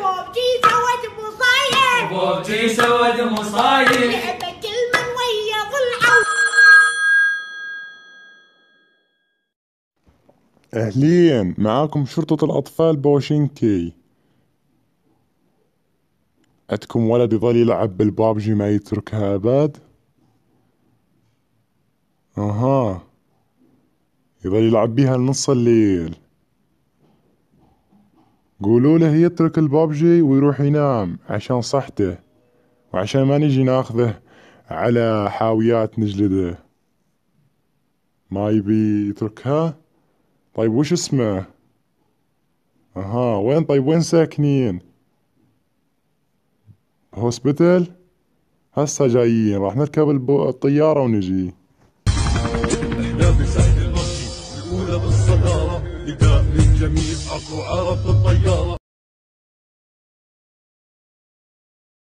بوبجي سوت مصايب. بوبجي سود مصايب. لعبة كل من ويا ضلعه أهلين معاكم شرطة الأطفال بوشنكي عندكم ولد يظل يلعب بالبابجي ما يتركها أبد؟ أها. يظل يلعب بيها لنص الليل. قولوا له يترك البابجي ويروح ينام عشان صحته وعشان ما نجي ناخذه على حاويات نجلده ما يبي يتركها؟ طيب وش اسمه؟ أها وين؟ طيب وين ساكنين؟ هوسبيتل هسه جايين راح نركب الطيارة ونجي. نداء للجميع اكو عرب بالطياره